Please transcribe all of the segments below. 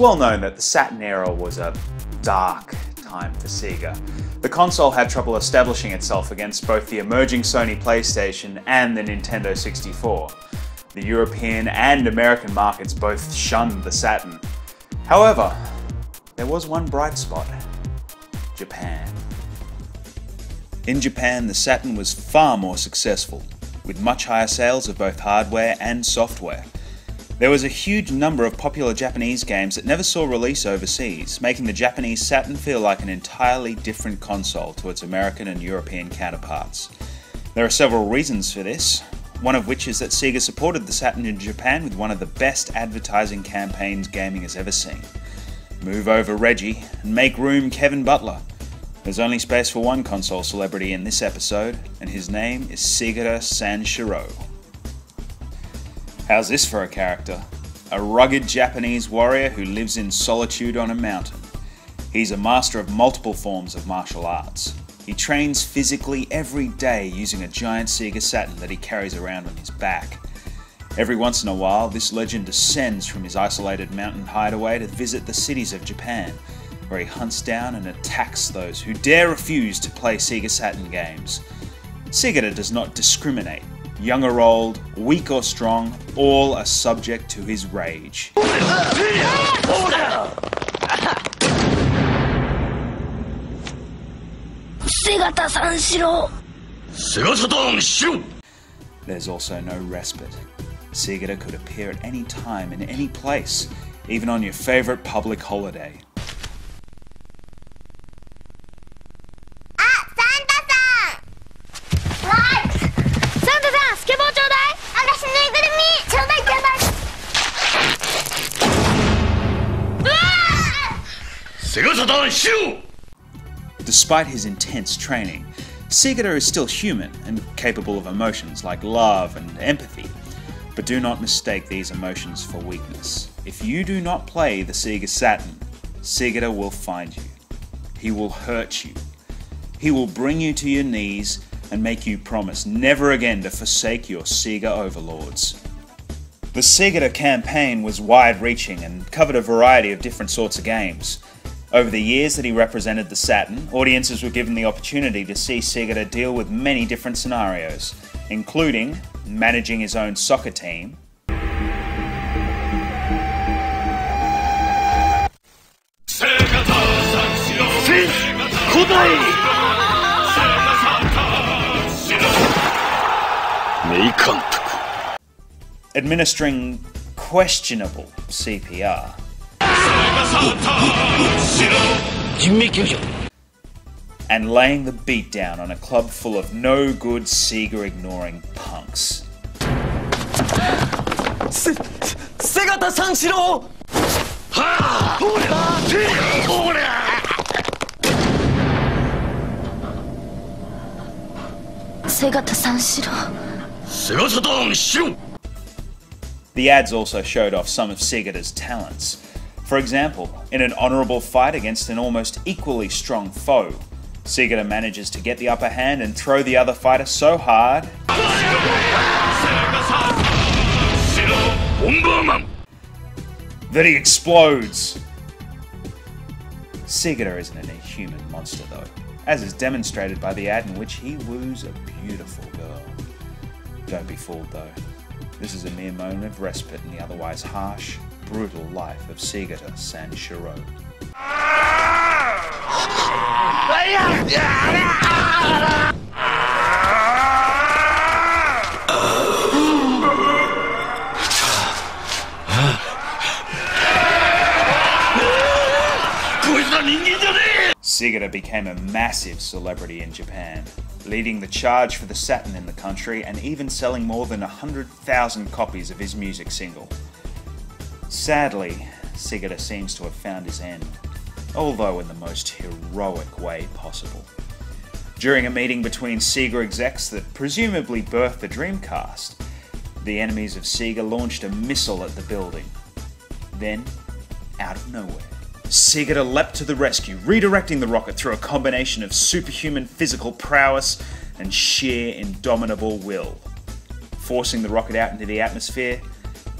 well known that the Saturn era was a dark time for Sega. The console had trouble establishing itself against both the emerging Sony PlayStation and the Nintendo 64. The European and American markets both shunned the Saturn. However, there was one bright spot Japan. In Japan, the Saturn was far more successful, with much higher sales of both hardware and software. There was a huge number of popular Japanese games that never saw release overseas, making the Japanese Saturn feel like an entirely different console to its American and European counterparts. There are several reasons for this, one of which is that Sega supported the Saturn in Japan with one of the best advertising campaigns gaming has ever seen. Move over Reggie and make room Kevin Butler. There's only space for one console celebrity in this episode, and his name is Segata Sanshiro. How's this for a character? A rugged Japanese warrior who lives in solitude on a mountain. He's a master of multiple forms of martial arts. He trains physically every day using a giant Sega Saturn that he carries around on his back. Every once in a while, this legend descends from his isolated mountain hideaway to visit the cities of Japan, where he hunts down and attacks those who dare refuse to play Sega Saturn games. Segata does not discriminate young or old, weak or strong, all are subject to his rage. There's also no respite. Segata could appear at any time in any place, even on your favorite public holiday. Despite his intense training, Segata is still human and capable of emotions like love and empathy. But do not mistake these emotions for weakness. If you do not play the Sega Saturn, Segata will find you. He will hurt you. He will bring you to your knees and make you promise never again to forsake your Sega overlords. The Segata campaign was wide reaching and covered a variety of different sorts of games. Over the years that he represented the Saturn, audiences were given the opportunity to see Sega deal with many different scenarios, including managing his own soccer team, administering questionable CPR and laying the beat down on a club full of no good Sega ignoring punks. Segata Sanshiro! Segata Sanshiro. The ads also showed off some of Segata's talents. For example, in an honourable fight against an almost equally strong foe, Segata manages to get the upper hand and throw the other fighter so hard that he explodes. Segata isn't a human monster though, as is demonstrated by the ad in which he woos a beautiful girl. Don't be fooled though. This is a mere moment of respite in the otherwise harsh, brutal life of Segata Sanshiro. Segata became a massive celebrity in Japan, leading the charge for the Saturn in the country and even selling more than 100,000 copies of his music single. Sadly, Segata seems to have found his end, although in the most heroic way possible. During a meeting between Sega execs that presumably birthed the Dreamcast, the enemies of Sega launched a missile at the building. Then, out of nowhere, Segata leapt to the rescue, redirecting the rocket through a combination of superhuman physical prowess and sheer indomitable will. Forcing the rocket out into the atmosphere,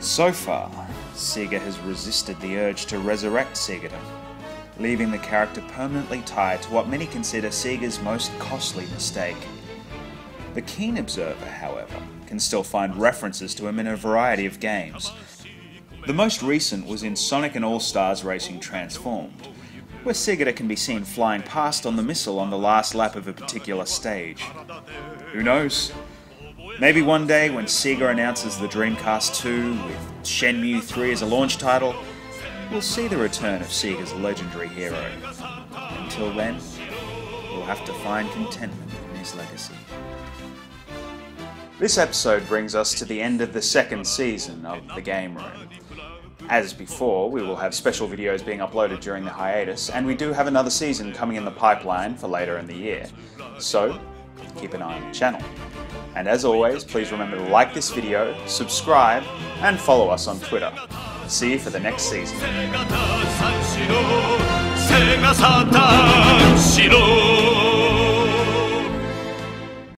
So far, Sega has resisted the urge to resurrect Segata, leaving the character permanently tied to what many consider Sega's most costly mistake. The keen observer, however, can still find references to him in a variety of games. The most recent was in Sonic and All Stars Racing Transformed, where Segata can be seen flying past on the missile on the last lap of a particular stage. Who knows? Maybe one day when Sega announces the Dreamcast 2 with Shenmue 3 as a launch title, we'll see the return of Sega's legendary hero. Until then, we'll have to find contentment in his legacy. This episode brings us to the end of the second season of The Game Room. As before, we will have special videos being uploaded during the hiatus, and we do have another season coming in the pipeline for later in the year. So, keep an eye on the channel. And as always, please remember to like this video, subscribe, and follow us on Twitter. See you for the next season.